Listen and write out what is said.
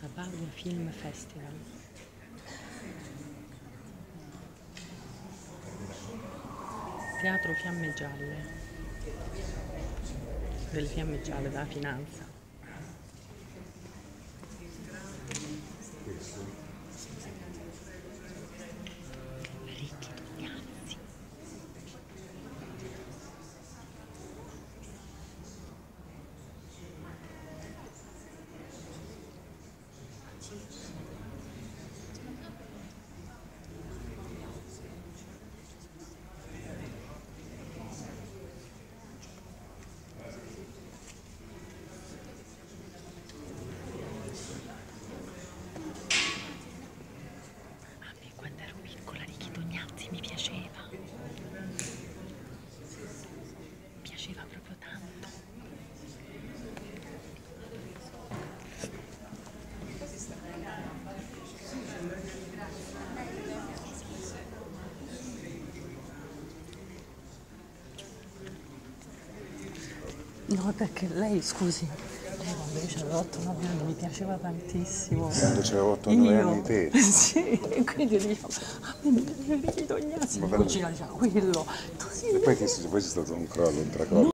Sabaudia Film Festival. Teatro Fiamme Gialle. Delle fiamme gialle della finanza. Ricchi Tognazzi. A me quando ero piccola Ricchi Tognazzi mi piaceva. Mi piaceva proprio tanto. No, perché lei, scusi, lei quando io avevo 8-9 anni mi piaceva tantissimo. Quando c'avevo 8-9 Io? anni te. Sì, e quindi io dicevo, a me mi Tognazzi, Ma mia bello. cugina diceva quello, tu sì, E poi che poi c'è stato un crollo, un tracollo.